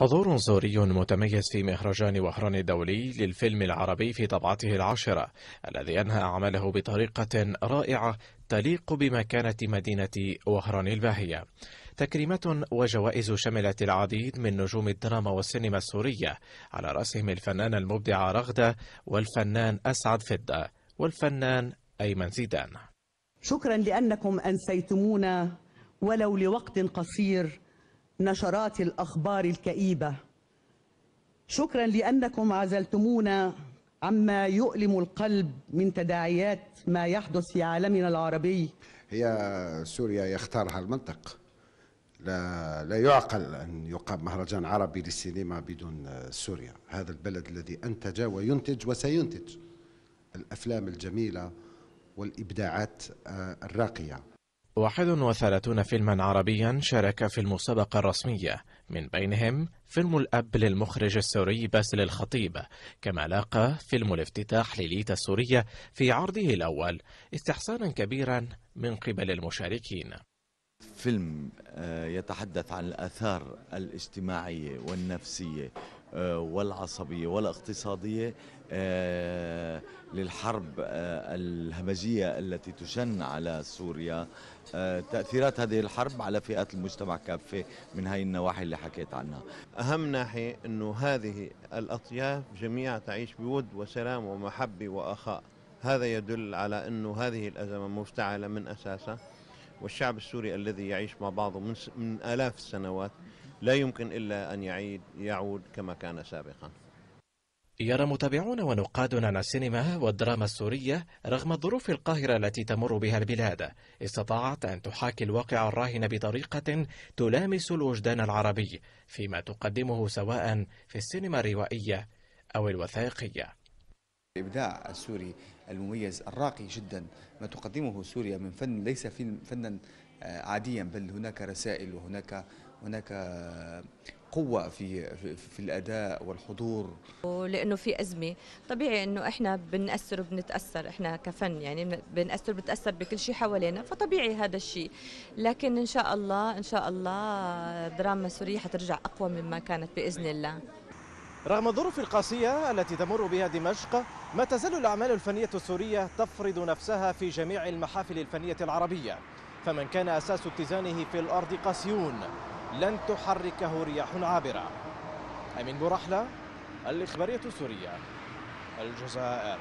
حضور سوري متميز في مهرجان وهران الدولي للفيلم العربي في طبعته العاشرة الذي أنهى أعماله بطريقة رائعة تليق بمكانة مدينة وهران الباهية. تكريمات وجوائز شملت العديد من نجوم الدراما والسينما السورية. على رأسهم الفنان المبدع رغدة والفنان أسعد فدة والفنان أيمن زيدان. شكرا لأنكم أنسيتمونا ولو لوقت قصير. نشرات الأخبار الكئيبة. شكرا لأنكم عزلتمونا عما يؤلم القلب من تداعيات ما يحدث في عالمنا العربي. هي سوريا يختارها المنطق. لا لا يعقل أن يقام مهرجان عربي للسينما بدون سوريا. هذا البلد الذي أنتج وينتج وسينتج الأفلام الجميلة والإبداعات الراقية. 31 فيلما عربيا شارك في المسابقة الرسمية. من بينهم فيلم الأب للمخرج السوري باسل الخطيب كما لاقى فيلم الافتتاح لليتا السورية في عرضه الأول استحسانا كبيرا من قبل المشاركين. فيلم يتحدث عن الآثار الاجتماعية والنفسية. والعصبية والاقتصادية للحرب الهمجية التي تشن على سوريا. تأثيرات هذه الحرب على فئات المجتمع كافة من هاي النواحي اللي حكيت عنها. أهم ناحية أنه هذه الأطياف جميعا تعيش بود وسلام ومحبة وأخاء. هذا يدل على أنه هذه الأزمة مفتعلة من أساسها والشعب السوري الذي يعيش مع بعضه من, من آلاف السنوات لا يمكن إلا أن يعيد يعود كما كان سابقا. يرى متابعون ونقاد عن السينما والدراما السورية رغم الظروف القاهرة التي تمر بها البلاد استطاعت أن تحاكي الواقع الراهن بطريقة تلامس الوجدان العربي فيما تقدمه سواء في السينما الروائية أو الوثائقية. الإبداع السوري المميز الراقي جدا ما تقدمه سوريا من فن ليس فنا عاديا بل هناك رسائل وهناك هناك قوة في في الأداء والحضور. ولأنه في أزمة. طبيعي إنه إحنا بنأثر وبنتأثر إحنا كفن يعني بنأثر بنتأثر بكل شيء حوالينا فطبيعي هذا الشيء. لكن إن شاء الله إن شاء الله دراما سوريا حترجع أقوى مما كانت بإذن الله. رغم الظروف القاسية التي تمر بها دمشق ما تزال الأعمال الفنية السورية تفرض نفسها في جميع المحافل الفنية العربية. فمن كان أساس اتزانه في الأرض قاسيون لن تحركه رياح عابرة. أمين بورحلة الإخبارية السورية الجزائر.